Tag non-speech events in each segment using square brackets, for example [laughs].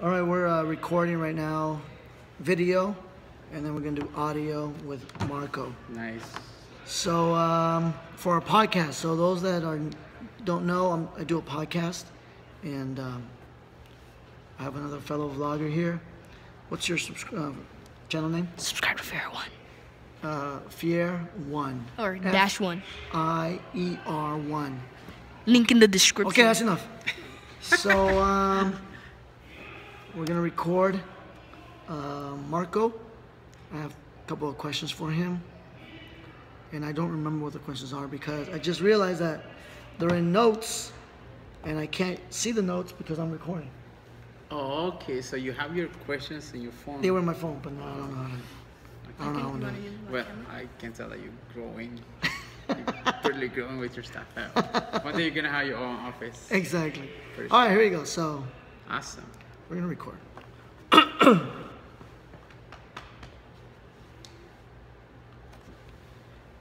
All right, we're uh, recording right now, video, and then we're gonna do audio with Marco. Nice. So um, for our podcast, so those that are don't know, I'm, I do a podcast, and um, I have another fellow vlogger here. What's your subscri- uh, channel name? Subscribe to Fair One Uh, Fier One. or F Dash One. I E R One. Link in the description. Okay, that's enough. So um, we're gonna record uh, Marco. I have a couple of questions for him, and I don't remember what the questions are because I just realized that they're in notes, and I can't see the notes because I'm recording. Oh, okay, so you have your questions in your phone. They were in my phone, but now I don't know how to. I don't know how to. Well, I can tell that you're growing. [laughs] you're really growing with your stuff. One day you're gonna have your own office. Exactly. All right, here we go. So Awesome. we're gonna record. [clears throat]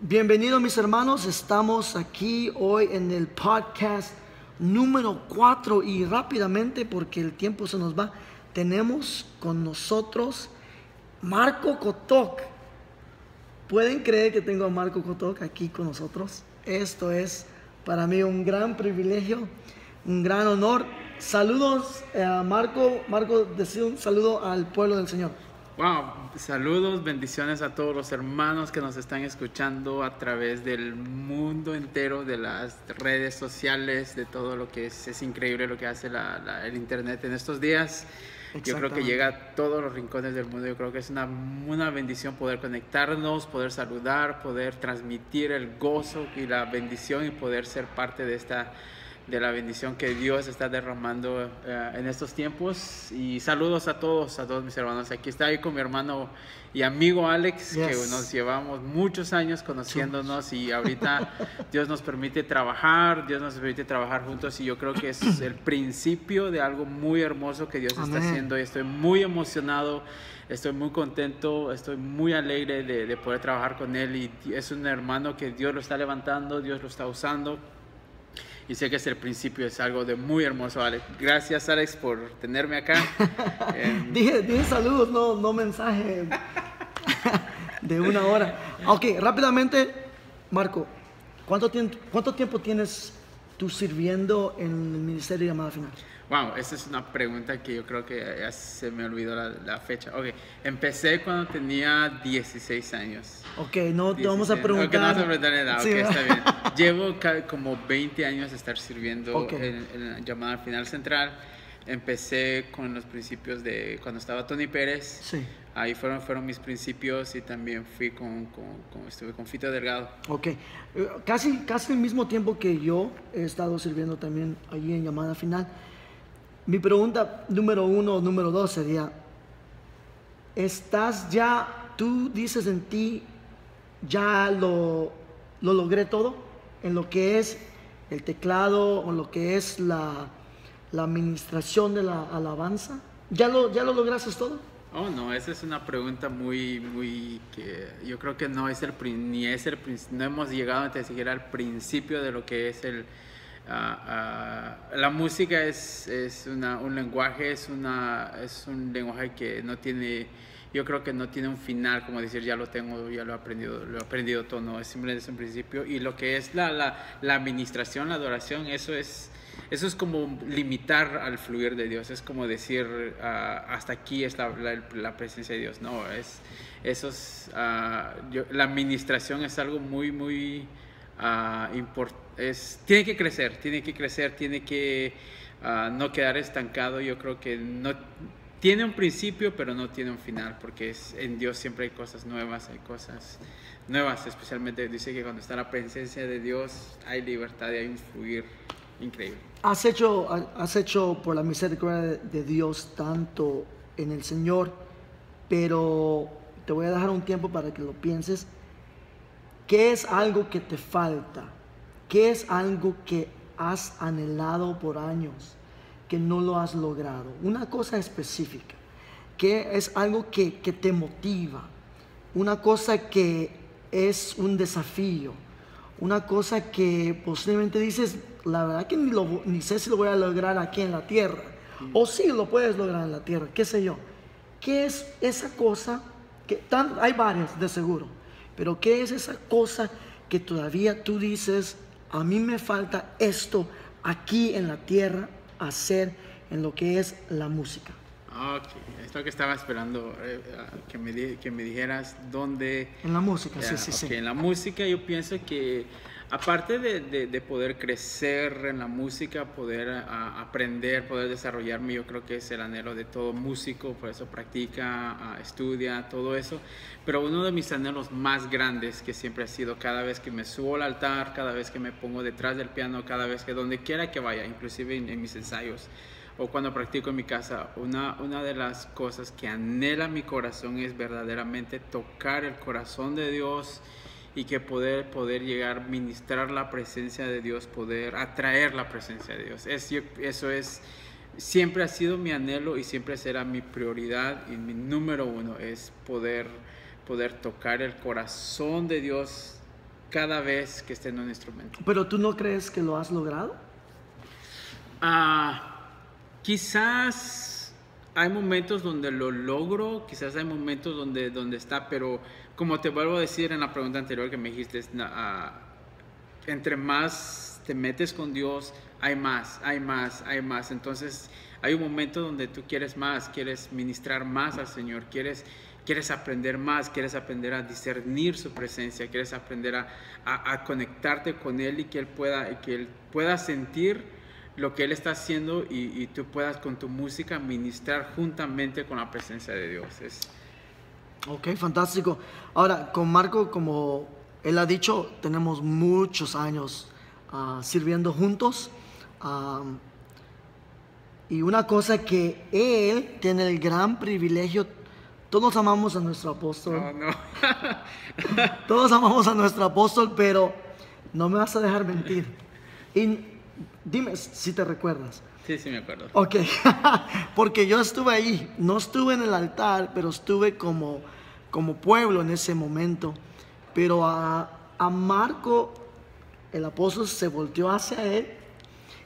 Bienvenidos mis hermanos, estamos aquí hoy en el podcast número 4 y rápidamente porque el tiempo se nos va, tenemos con nosotros Marco Kotok. ¿Pueden creer que tengo a Marco Kotok aquí con nosotros? Esto es para mí un gran privilegio, un gran honor. Saludos eh, a Marco. Marco, decía un saludo al pueblo del Señor. Wow, saludos, bendiciones a todos los hermanos que nos están escuchando a través del mundo entero, de las redes sociales, de todo lo que es, es increíble lo que hace la- la- el Internet en estos días. Yo creo que llega a todos los rincones del mundo. Yo creo que es una, una bendición poder conectarnos, poder saludar, poder transmitir el gozo y la bendición y poder ser parte de esta de la bendición que Dios está derramando eh, en estos tiempos. Y saludos a todos, a todos mis hermanos. Aquí está ahí con mi hermano y amigo Alex, que nos llevamos muchos años conociéndonos y ahorita [laughs] Dios nos permite trabajar, Dios nos permite trabajar juntos y yo creo que es el principio de algo muy hermoso que Dios está haciendo y estoy muy emocionado. Estoy muy contento, estoy muy alegre de, de poder trabajar con él y es un hermano que Dios lo está levantando, Dios lo está usando y sé que es el principio, es algo de muy hermoso, Alex. Gracias, Alex, por tenerme acá. [laughs] Em, Dije, dije saludos, no, no mensaje [laughs] de una hora. Ok, rápidamente, Marco, ¿cuánto, tien- ¿cuánto tiempo tienes tú sirviendo en el Ministerio de Llamada Final? Wow, esa es una pregunta que yo creo que ya se me olvidó la, la fecha. Ok, empecé cuando tenía 16 años. Ok, no te vamos a 16. preguntar. Ok, no vamos a preguntar edad, Sí, ok, ¿verdad? está bien. [laughs] Llevo como 20 años de estar sirviendo Ok. en, en la llamada final central. Empecé con los principios de cuando estaba Tony Pérez. Sí. Ahí fueron, fueron mis principios y también fui con, con, con- estuve con Fito Delgado. Ok, Eh, casi, casi el mismo tiempo que yo he estado sirviendo también allí en llamada final. Mi pregunta número uno o número dos sería, ¿estás ya, tú dices en ti, ya lo, lo logré todo? En lo que es el teclado o lo que es la, la administración de la alabanza. ¿Ya lo, ya lo lograste todo? Oh, no, esa es una pregunta muy, muy, que yo creo que no es el, ni es el, no hemos llegado ni siquiera al principio de lo que es el, ah, ah, la música es, es un lenguaje, es, una, es un lenguaje que no tiene, yo creo que no tiene un final, como decir, ya lo tengo, ya lo he aprendido, lo he aprendido todo, no, es simplemente un principio, y lo que es la, la, administración, la adoración, eso es, eso es como limitar al fluir de Dios, es como decir, ah, hasta aquí es la, la- presencia de Dios. No, es, eso la administración es algo muy, muy import- es Tiene que crecer, tiene que crecer, tiene que ah, no quedar estancado. Yo creo que no tiene un principio, pero no tiene un final, porque es, en Dios siempre hay cosas nuevas, hay cosas nuevas, especialmente dice que cuando está la presencia de Dios hay libertad y hay un fluir increíble. Has hecho, has hecho por la misericordia de Dios tanto en el Señor, pero te voy a dejar un tiempo para que lo pienses. ¿Qué es algo que te falta? ¿Qué es algo que has anhelado por años que no lo has logrado? Una cosa específica. ¿Qué es algo que, que te motiva? Una cosa que es un desafío. Una cosa que posiblemente dices, la verdad que ni, lo- ni sé si lo voy a lograr aquí en la tierra. O sí lo puedes lograr en la tierra, qué sé yo. ¿Qué es esa cosa? Que tan, hay varias de seguro, pero ¿qué es esa cosa que todavía tú dices, a mí me falta esto aquí en la tierra hacer en lo que es la música? Ok, es lo que estaba esperando, eh, que, me, que me dijeras dónde... En la música, sí, sí, sí. En la música yo pienso que aparte de, de- de poder crecer en la música, poder aprender, poder desarrollarme, yo creo que es el anhelo de todo músico, por eso practica, estudia, todo eso. Pero uno de mis anhelos más grandes que siempre ha sido cada vez que me subo al altar, cada vez que me pongo detrás del piano, cada vez que donde quiera que vaya, inclusive en, en mis ensayos o cuando practico en mi casa, una, una de las cosas que anhela mi corazón es verdaderamente tocar el corazón de Dios y que poder, poder llegar ministrar la presencia de Dios, poder atraer la presencia de Dios. Es, eso es, siempre ha sido mi anhelo y siempre será mi prioridad y mi número uno es poder, poder tocar el corazón de Dios cada vez que esté en un instrumento. Pero tú no crees que lo has logrado? Ah, quizás hay momentos donde lo logro, quizás hay momentos donde, donde está, pero como te vuelvo a decir en la pregunta anterior que me dijiste, ah, entre más te metes con Dios, hay más, hay más, hay más. Entonces hay un momento donde tú quieres más, quieres ministrar más al Señor, quieres, quieres aprender más, quieres aprender a discernir su presencia, quieres aprender a, a- a conectarte con Él y que Él pueda, que Él pueda sentir lo que Él está haciendo y, y tú puedas con tu música ministrar juntamente con la presencia de Dios. Es, Ok, fantástico. Ahora, con Marco, como él ha dicho, tenemos muchos años ah, sirviendo juntos. Am, y una cosa que él tiene el gran privilegio, todos amamos a nuestro apóstol, no, no. [laughs] todos amamos a nuestro apóstol, pero no me vas a dejar mentir. Y dime si te recuerdas. Sí, sí, me acuerdo. Ok, [laughs] porque yo estuve ahí, no estuve en el altar, pero estuve como, como pueblo en ese momento. Pero a, a Marco, el apóstol se volteó hacia él.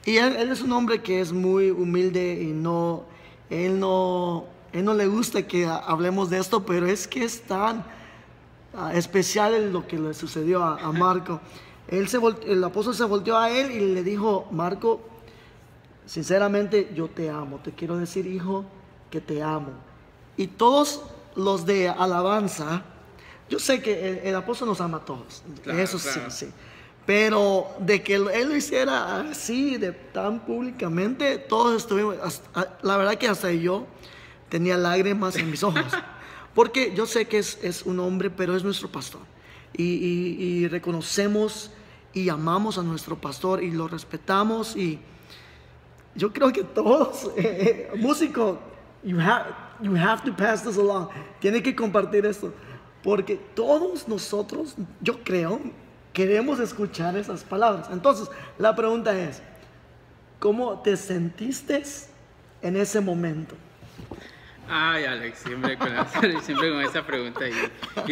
Y él, él es un hombre que es muy humilde y no, él no, él no le gusta que ha- hablemos de esto, pero es que es tan ah, especial lo que le sucedió a, a Marco. [laughs] Él se el apóstol se volteó a él y le dijo, Marco, Sinceramente, yo te amo. Te quiero decir, hijo, que te amo. Y todos los de alabanza, yo sé que el, el apóstol nos ama a todos. Claro, Eso claro. sí, sí. Pero de que él lo hiciera así, de tan públicamente, todos estuvimos. hasta- la verdad que hasta yo tenía lágrimas en mis ojos. [laughs] Porque yo sé que es, es un hombre, pero es nuestro pastor. Y, y- y reconocemos y amamos a nuestro pastor y lo respetamos y yo creo que todos, [laughs] eh, eh, músicos, you have, you have to pass this along. Tienen que compartir esto. Porque todos nosotros, yo creo, queremos escuchar esas palabras. Entonces, la pregunta es, ¿cómo te sentiste en ese momento? Ay, Alex, siempre con, la- [laughs] siempre con esa pregunta. Y,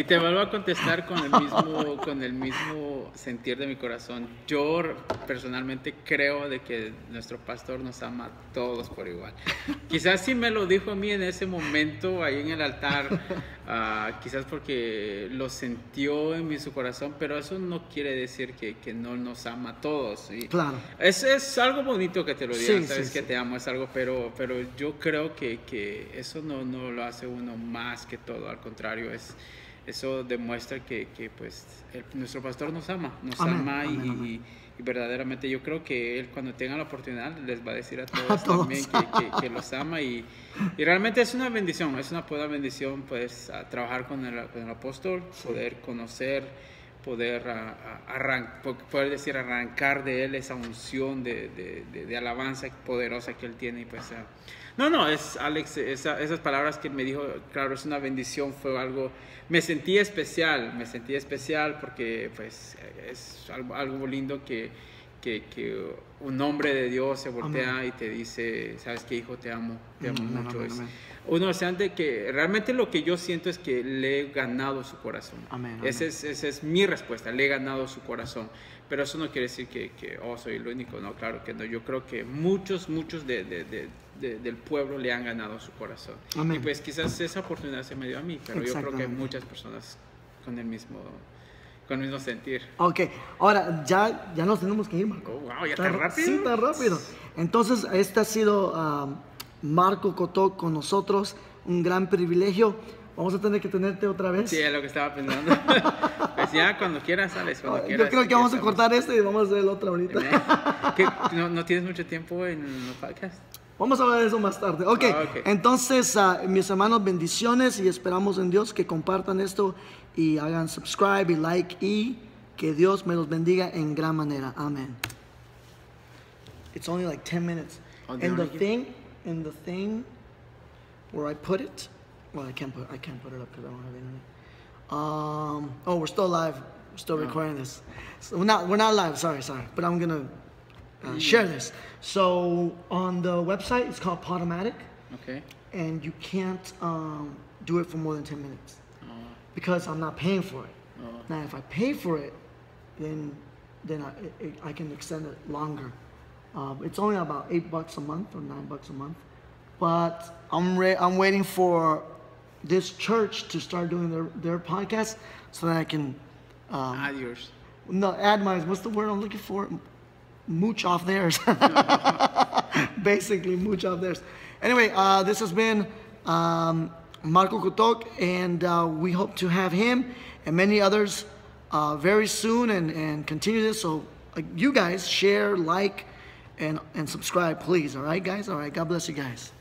y te vuelvo a contestar con el, mismo, con el mismo sentir de mi corazón. Yo personalmente creo de que nuestro pastor nos ama a todos por igual. [laughs] Quizás sí me lo dijo a mí en ese momento, ahí en el altar, [laughs] ah, quizás porque lo sintió en mi su corazón, pero eso no quiere decir que, que no nos ama a todos. Y, Claro. es, es algo bonito que te lo digan, Sí, sabes sí, que sí. te amo, es algo, pero, pero yo creo que, que eso no, no lo hace uno más que todo, al contrario, es, eso demuestra que, que, pues el- nuestro pastor nos ama, nos Amén, ama y, amén, y- amén. y verdaderamente yo creo que él cuando tenga la oportunidad les va a decir a [laughs] todos, todos. también que, que- que los ama y, y realmente es una bendición, es una buena bendición pues a trabajar con el, con el apóstol, poder conocer poder arran- po- poder decir arrancar de él esa unción de, de- de- de alabanza poderosa que él tiene y pues no no es Alex esa- esas palabras que me dijo claro es una bendición fue algo me sentí especial me sentí especial porque pues es algo, algo lindo que que, que un hombre de Dios se voltea y te dice, sabes qué hijo, te amo, te amo Amén, mucho. amén, Es amén. uno siente que realmente lo que yo siento es que le he ganado su corazón. Amén, Ese es, esa es mi respuesta, le he ganado su corazón. Pero eso no quiere decir que, que, oh, soy el único, no, claro que no. Yo creo que muchos, muchos de, de- de- de- del pueblo le han ganado su corazón. Amén. Y pues quizás esa oportunidad se me dio a mí, pero yo creo que hay muchas personas con el mismo, con el mismo sentir. Ok, ahora ya, ya nos tenemos que ir, Marco. Oh, wow, ya Está ra- rápido. Sí, tan rápido. Entonces, este ha sido ah, Marco Cotó con nosotros, un gran privilegio. Vamos a tener que tenerte otra vez. Sí, es lo que estaba pensando. [laughs] pues ya, cuando quieras, sales, cuando quieras. Yo creo que vamos a cortar este y vamos a hacer el otro ahorita. [laughs] ¿No, no tienes mucho tiempo en los podcasts? Vamos a hablar de eso más tarde. Ok, Ah, ok. entonces, ah, mis hermanos, bendiciones y esperamos en Dios que compartan esto y hagan subscribe y like y que Dios me los bendiga en gran manera. Amén. It's only like 10 minutes. Oh, they and the thing, and the thing where I put it, well, I can't put, I can't put it up because I don't have internet. Um, oh, we're still live. We're still Oh. recording this. So we're not, we're not live. Sorry, sorry. But I'm gonna uh, share this. So on the website, it's called Podomatic, Ok. and you can't um, do it for more than 10 minutes Oh, because I'm not paying for it. oh. Now, if I pay for it, then then I, it, I can extend it longer. Um, it's only about eight bucks a month or nine bucks a month, but I'm re- I'm waiting for this church to start doing their their podcast so that I can um, yours. no add mine. what's the word I'm looking for mooch off theirs. [laughs] Basically, mooch off theirs. Anyway, uh, this has been um, Marco Kutok, and uh, we hope to have him and many others uh, very soon and, and continue this. So, uh, you guys share, like, and, and subscribe, please. All right, guys? All right. God bless you guys.